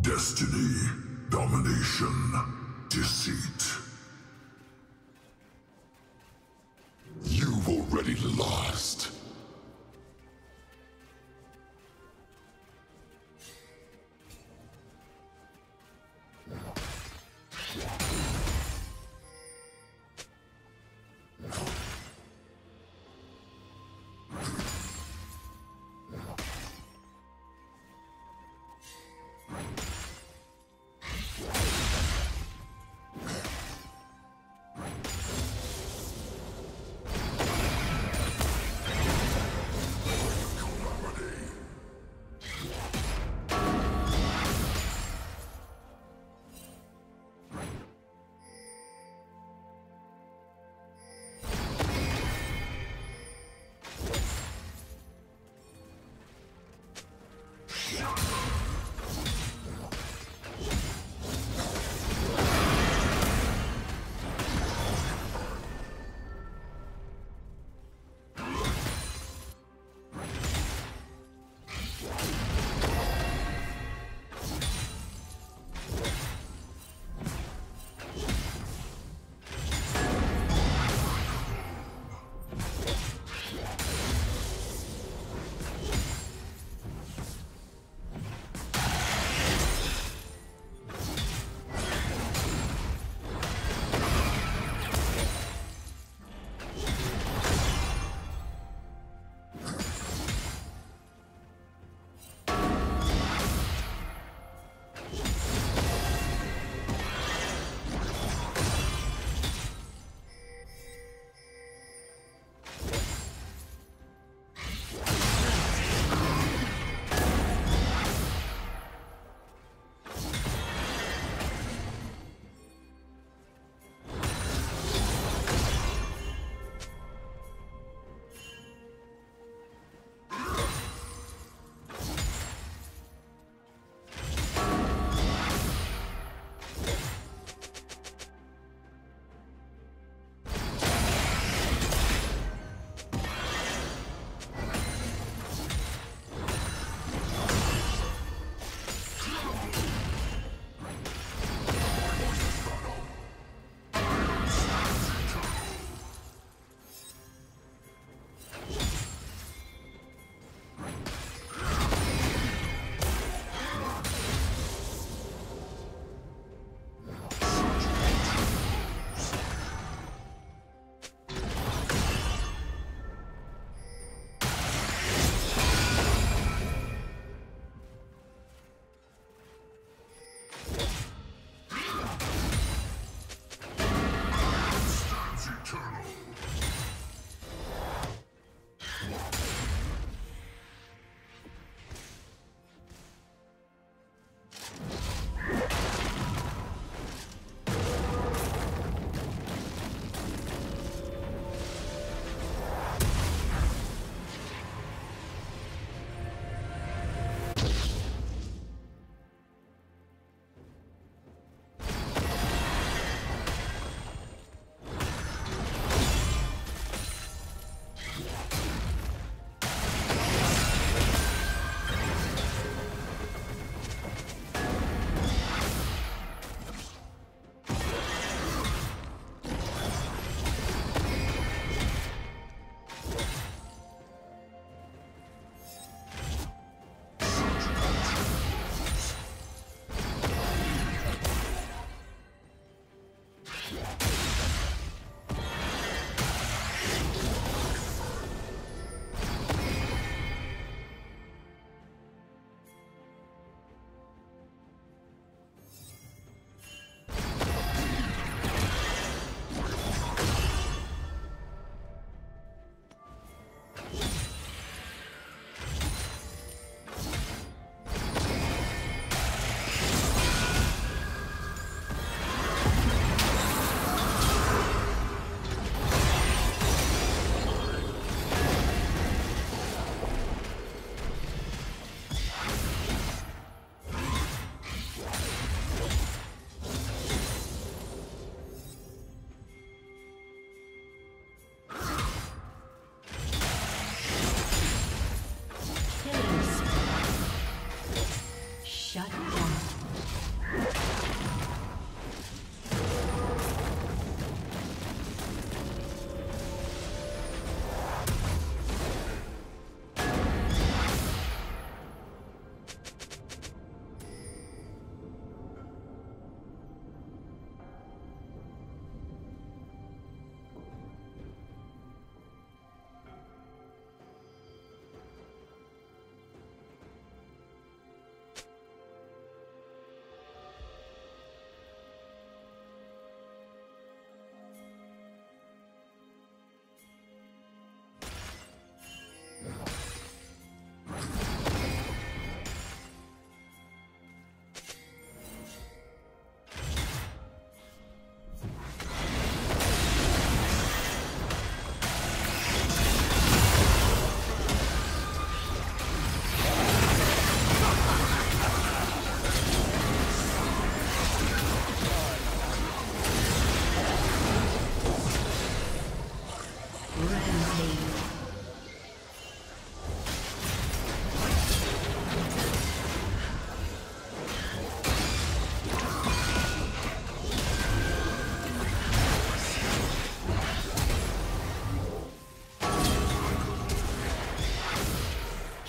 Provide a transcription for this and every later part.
Destiny, domination, deceit. You've already lost.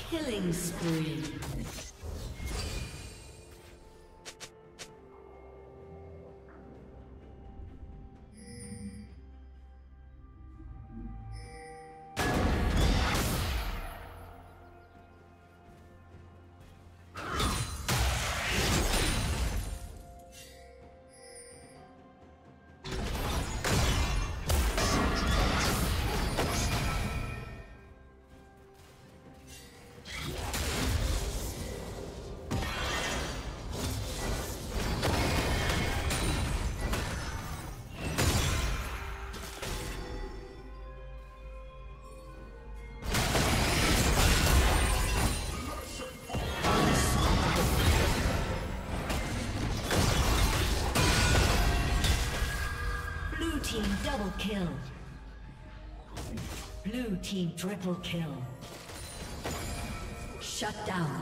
Killing spree. Team double kill. Blue team triple kill. Shut down.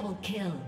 Double kill.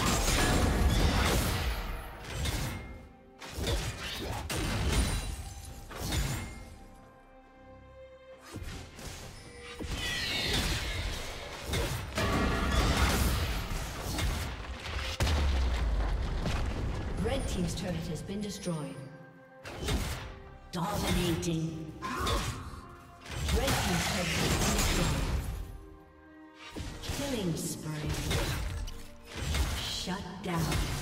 Team's turret has been destroyed. Dominating. Red team's turret has been destroyed. Killing spree. Shut down.